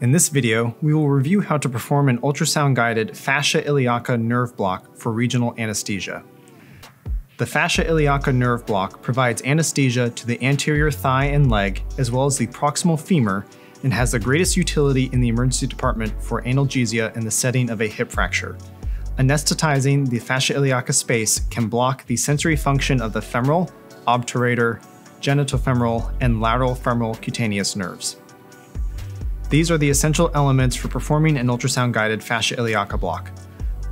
In this video, we will review how to perform an ultrasound-guided fascia iliaca nerve block for regional anesthesia. The fascia iliaca nerve block provides anesthesia to the anterior thigh and leg, as well as the proximal femur, and has the greatest utility in the emergency department for analgesia in the setting of a hip fracture. Anesthetizing the fascia iliaca space can block the sensory function of the femoral, obturator, genitofemoral, and lateral femoral cutaneous nerves. These are the essential elements for performing an ultrasound guided fascia iliaca block.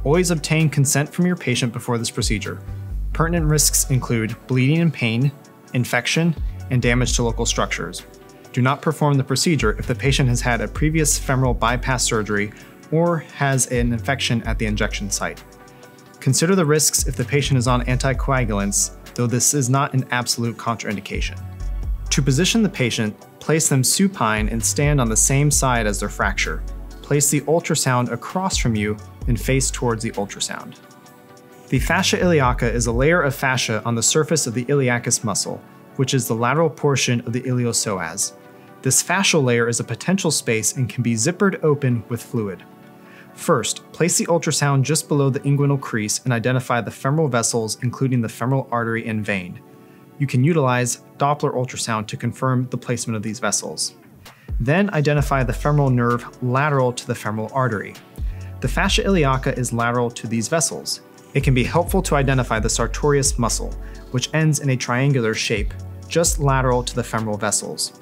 Always obtain consent from your patient before this procedure. Pertinent risks include bleeding and pain, infection, and damage to local structures. Do not perform the procedure if the patient has had a previous femoral bypass surgery or has an infection at the injection site. Consider the risks if the patient is on anticoagulants, though this is not an absolute contraindication. To position the patient, place them supine and stand on the same side as their fracture. Place the ultrasound across from you and face towards the ultrasound. The fascia iliaca is a layer of fascia on the surface of the iliacus muscle, which is the lateral portion of the iliopsoas. This fascial layer is a potential space and can be zippered open with fluid. First, place the ultrasound just below the inguinal crease and identify the femoral vessels, including the femoral artery and vein you can utilize Doppler ultrasound to confirm the placement of these vessels. Then identify the femoral nerve lateral to the femoral artery. The fascia iliaca is lateral to these vessels. It can be helpful to identify the sartorius muscle, which ends in a triangular shape, just lateral to the femoral vessels.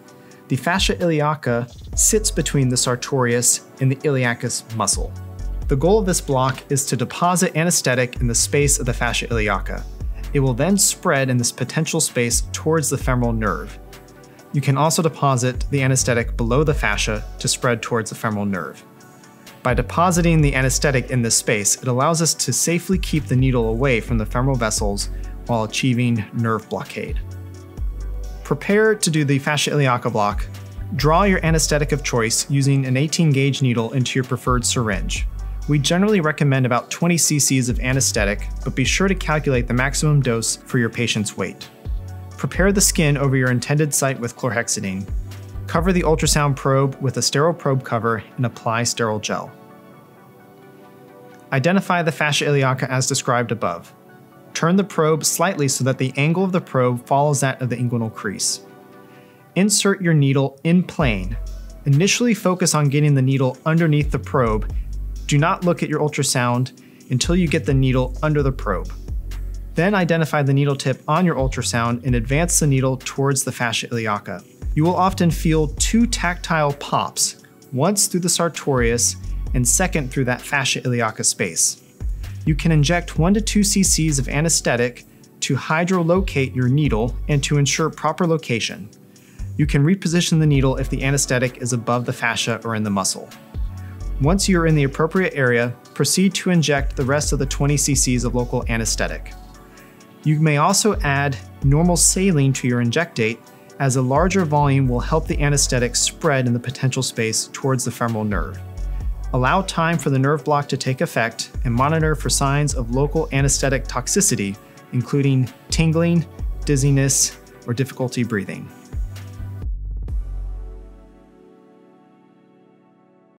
The fascia iliaca sits between the sartorius and the iliacus muscle. The goal of this block is to deposit anesthetic in the space of the fascia iliaca, it will then spread in this potential space towards the femoral nerve. You can also deposit the anesthetic below the fascia to spread towards the femoral nerve. By depositing the anesthetic in this space, it allows us to safely keep the needle away from the femoral vessels while achieving nerve blockade. Prepare to do the fascia iliaca block. Draw your anesthetic of choice using an 18 gauge needle into your preferred syringe. We generally recommend about 20 cc's of anesthetic, but be sure to calculate the maximum dose for your patient's weight. Prepare the skin over your intended site with chlorhexidine. Cover the ultrasound probe with a sterile probe cover and apply sterile gel. Identify the fascia iliaca as described above. Turn the probe slightly so that the angle of the probe follows that of the inguinal crease. Insert your needle in plane. Initially focus on getting the needle underneath the probe do not look at your ultrasound until you get the needle under the probe. Then identify the needle tip on your ultrasound and advance the needle towards the fascia iliaca. You will often feel two tactile pops, once through the sartorius and second through that fascia iliaca space. You can inject 1 to 2 cc's of anesthetic to hydrolocate your needle and to ensure proper location. You can reposition the needle if the anesthetic is above the fascia or in the muscle. Once you are in the appropriate area, proceed to inject the rest of the 20 cc's of local anesthetic. You may also add normal saline to your injectate as a larger volume will help the anesthetic spread in the potential space towards the femoral nerve. Allow time for the nerve block to take effect and monitor for signs of local anesthetic toxicity, including tingling, dizziness, or difficulty breathing.